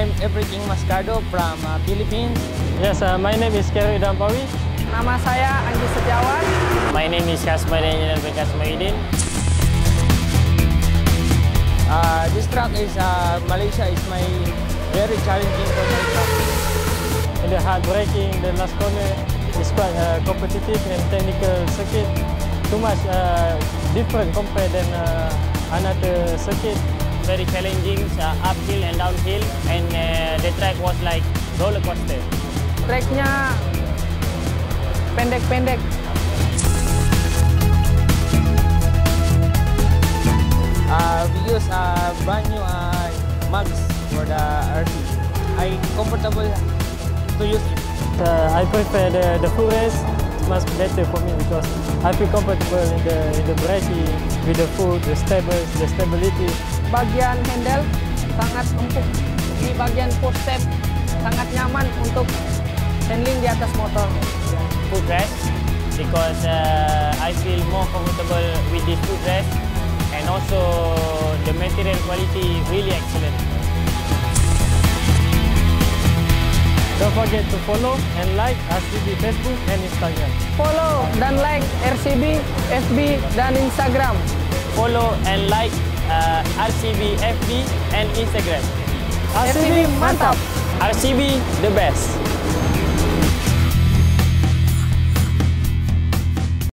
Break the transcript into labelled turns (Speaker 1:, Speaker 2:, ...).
Speaker 1: Everything Mascardo from uh, Philippines.
Speaker 2: Yes, uh, my name is Kerry Dampawi.
Speaker 3: Nama saya Anggi Setiawan.
Speaker 2: My name is Kasman Engineer Bekas Maidin.
Speaker 1: Uh, this track is uh, Malaysia is my very challenging for my track.
Speaker 2: In the hard braking, the last corner is quite uh, competitive and technical circuit. Too much uh, different compared than uh, another circuit.
Speaker 4: Very challenging, uh, uphill and downhill, and uh, the track was like roller coaster.
Speaker 3: Treknya pendek-pendek.
Speaker 1: Uh, we use uh, brand new uh, mugs for the RC. I comfortable to use it.
Speaker 2: Uh, I prefer the, the full race. It's much better for me because I feel comfortable in the in the braking with the foot, the stable, the stability.
Speaker 3: Bagian handle sangat empuk. Di bagian push step sangat nyaman untuk handling di atas motor.
Speaker 4: Footrest because uh, I feel more comfortable with this footrest, and also the material quality really excellent.
Speaker 2: Don't forget to follow and like RCB Facebook and Instagram.
Speaker 3: Follow dan like RCB, FB, dan Instagram.
Speaker 4: Follow and like uh, RCB FB and Instagram.
Speaker 3: RCB mantap!
Speaker 4: RCB the best.